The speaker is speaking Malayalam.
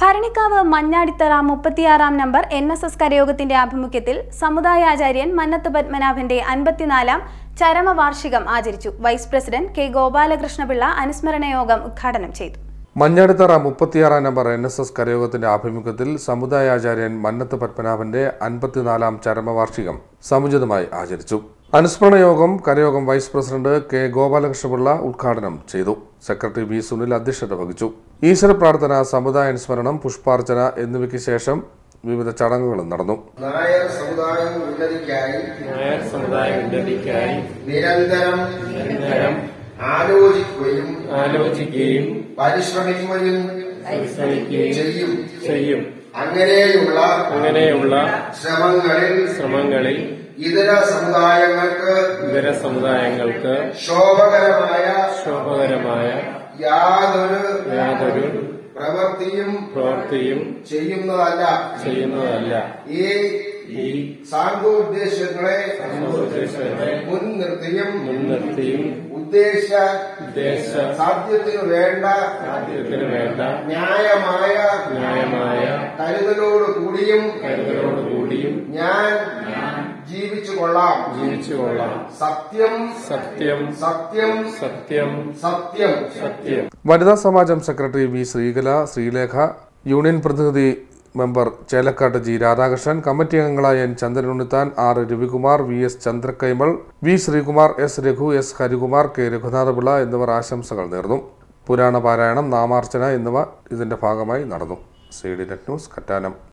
ഭരണിക്കാവ് മഞ്ഞാടിത്തറ മുപ്പത്തിയാറാം നമ്പർ എൻ എസ് എസ് കരയോഗത്തിന്റെ ആഭിമുഖ്യത്തിൽ സമുദായാചാര്യൻ മന്നത്ത് പത്മനാഭന്റെ അൻപത്തിനാലാം ചരമവാർഷികം ആചരിച്ചു. വൈസ് പ്രസിഡന്റ് കെ ഗോപാലകൃഷ്ണപിള്ള അനുസ്മരണ യോഗം ഉദ്ഘാടനം ചെയ്തു. മഞ്ഞാടിത്തറ മുപ്പത്തിയാറാം നമ്പർ എൻ എസ് എസ് കരയോഗത്തിന്റെ ആഭിമുഖ്യത്തിൽ സമുദായാചാര്യൻ മന്നത്ത് പത്മനാഭന്റെ അൻപത്തിനാലാം ചരമവാർഷികം സമുചിതമായി ആചരിച്ചു. അനുസ്മരണ യോഗം കരയോഗം വൈസ് പ്രസിഡന്റ് കെ ഗോപാലകൃഷ്ണപിള്ള ഉദ്ഘാടനം ചെയ്തു. സെക്രട്ടറി വി സുനിൽ അധ്യക്ഷത വഹിച്ചു. ഈശ്വര പ്രാർത്ഥന സമുദായ അനുസ്മരണം പുഷ്പാർച്ചന എന്നിവയ്ക്ക് ശേഷം വിവിധ ചടങ്ങുകളും നടന്നു. നായർ സമുദായം ഉന്നതിക്കായി നായർ സമുദായ ഉന്നതിക്കായി നിരന്തരം നിരന്തരം ആലോചിക്കുകയും ആലോചിക്കുകയും പരിശ്രമിക്കുകയും പരിശ്രമിക്കുകയും ചെയ്യും. ചെയ്യും. അങ്ങനെയുള്ള അങ്ങനെയുള്ള ശ്രമങ്ങളിൽ ശ്രമങ്ങളിൽ ഇതര സമുദായങ്ങൾക്ക് ഇതര സമുദായങ്ങൾക്ക് ശോഭകരമായ ശോഭകരമായ യാതൊരു യാതൊരു പ്രവൃത്തിയും പ്രവൃത്തിയും ചെയ്യുന്നതല്ല. ചെയ്യുന്നതല്ല. ഈ ഈ സാങ്കോദ്ദേശങ്ങളെ മുൻനിർത്തിയും മുൻനിർത്തിയും ഉദ്ദേശ ഉദ്ദേശ സാധ്യത്തിനു വേണ്ട സാധ്യത്തിന് വേണ്ട ന്യായമായ ന്യായമായ കരുതലോട് കൂടിയും കരുതലോട് കൂടിയും ഞാൻ ജീവിച്ചു കൊള്ളാം ജീവിച്ചു കൊള്ളാം സത്യം സത്യം. സത്യം സത്യം. സത്യം. സത്യം. വനിതാ സമാജം secretary V Sreekala Sreelekha union പ്രതിനിധി member Chelakkattu G Radhakrishnan committee അംഗങ്ങളായ N Chandran Unnithan R Ravikumar V S Chandrakaimal V Sreekumar S Raghu S Harikumar K Raghunathapillai എന്നിവർ ആശംസകൾ നേർന്നു. പുരാണ പാരായണം നാമാർച്ചന എന്നിവ ഇതിന്റെ ഭാഗമായി നടന്നു. C D net news Kattanam